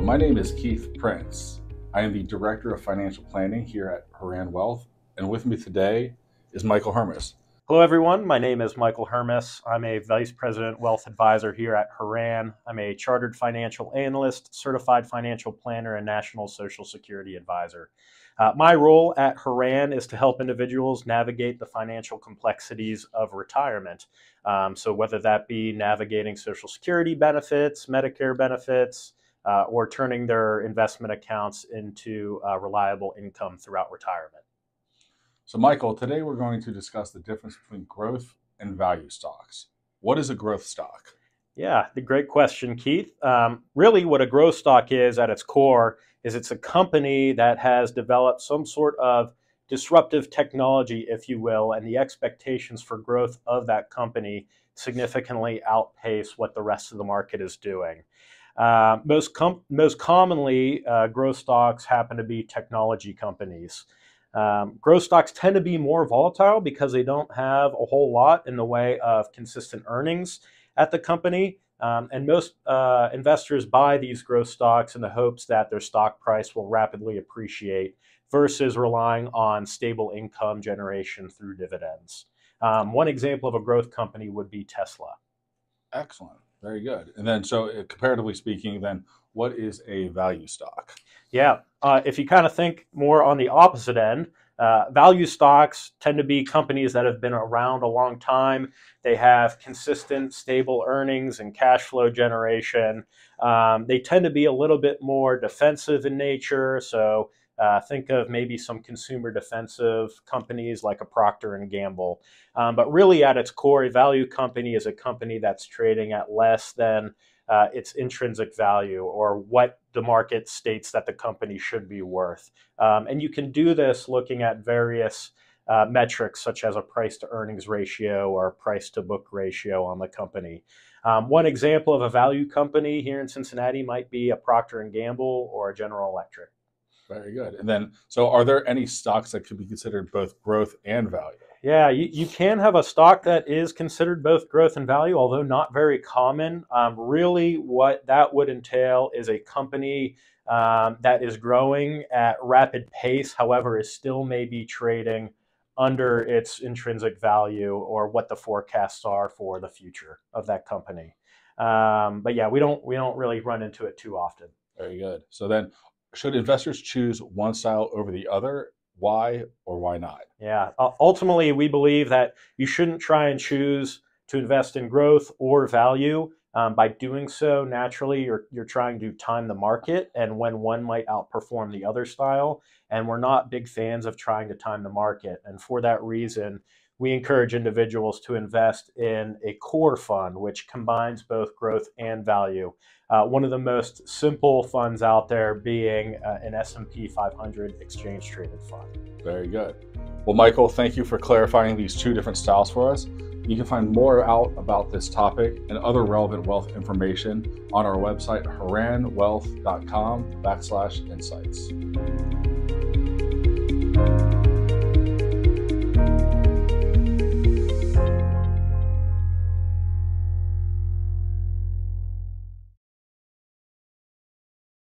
My name is Keith Prince. I am the Director of Financial Planning here at Horan Wealth, and with me today is Michael Hermes. Hello, everyone. My name is Michael Hermes. I'm a Vice President Wealth Advisor here at Horan. I'm a Chartered Financial Analyst, Certified Financial Planner, and National Social Security Advisor. Uh, my role at Horan is to help individuals navigate the financial complexities of retirement. Um, so, whether that be navigating Social Security benefits, Medicare benefits, uh, or turning their investment accounts into uh, reliable income throughout retirement. So, Michael, today we're going to discuss the difference between growth and value stocks. What is a growth stock? Yeah, the great question, Keith. Um, really, what a growth stock is at its core is it's a company that has developed some sort of disruptive technology, if you will, and the expectations for growth of that company significantly outpace what the rest of the market is doing. Uh, most, com- most commonly, uh, growth stocks happen to be technology companies. Um, growth stocks tend to be more volatile because they don't have a whole lot in the way of consistent earnings at the company. Um, and most uh, investors buy these growth stocks in the hopes that their stock price will rapidly appreciate versus relying on stable income generation through dividends. Um, one example of a growth company would be Tesla. Excellent. Very good. And then, so uh, comparatively speaking, then what is a value stock? Yeah. Uh, if you kind of think more on the opposite end, uh, value stocks tend to be companies that have been around a long time. They have consistent, stable earnings and cash flow generation. Um, they tend to be a little bit more defensive in nature. So uh, think of maybe some consumer defensive companies like a Procter and Gamble. Um, but really, at its core, a value company is a company that's trading at less than uh, its intrinsic value or what the market states that the company should be worth. Um, and you can do this looking at various uh, metrics such as a price to earnings ratio or price to book ratio on the company. Um, one example of a value company here in Cincinnati might be a Procter and Gamble or a General Electric. Very good. And then, so are there any stocks that could be considered both growth and value? Yeah, you, you can have a stock that is considered both growth and value, although not very common. Um, really, what that would entail is a company um, that is growing at rapid pace, however, is still maybe trading under its intrinsic value or what the forecasts are for the future of that company. Um, but yeah, we don't we don't really run into it too often. Very good. So then, should investors choose one style over the other? Why or why not? Yeah, uh, ultimately, we believe that you shouldn't try and choose to invest in growth or value. Um, by doing so, naturally, you're, you're trying to time the market and when one might outperform the other style. And we're not big fans of trying to time the market. And for that reason, we encourage individuals to invest in a core fund, which combines both growth and value. Uh, one of the most simple funds out there being uh, an S&P 500 exchange traded fund. Very good. Well, Michael, thank you for clarifying these two different styles for us. You can find more out about this topic and other relevant wealth information on our website, horanwealth.com backslash insights.